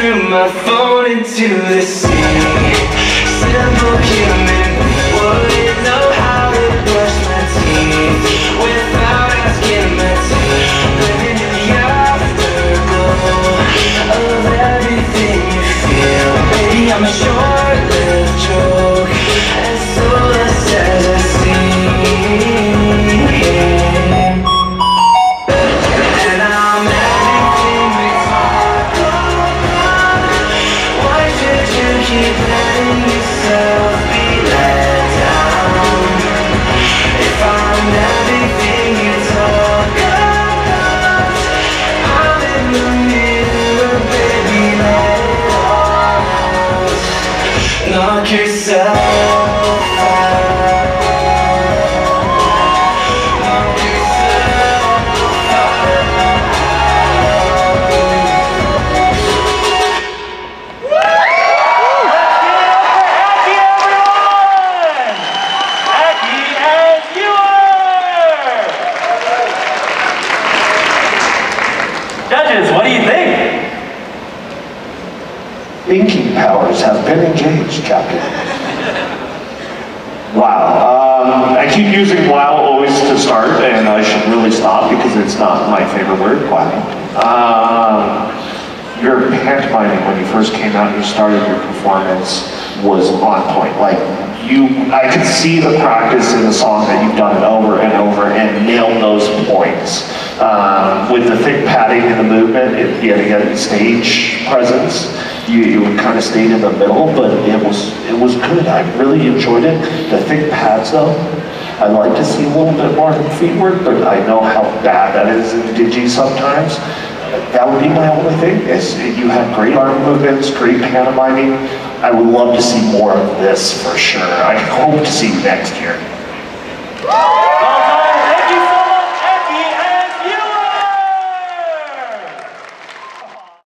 threw my phone into the sea. Inking powers have been engaged, Captain. Wow. Um, I keep using wow always to start, and I should really stop because it's not my favorite word, wow. Um, your pantomiming when you first came out and you started your performance was on point. Like, you, I could see the practice in the song that you've done it over and over and nailed those points. Um, with the thick padding in the movement, it, getting a stage presence, you, you kind of stayed in the middle, but it was it was good. I really enjoyed it. The thick pads though, I'd like to see a little bit more feet work, but I know how bad that is in digi sometimes. That would be my only thing, is you have great arm movements, great pantomiming. I would love to see more of this for sure. I hope to see you next year.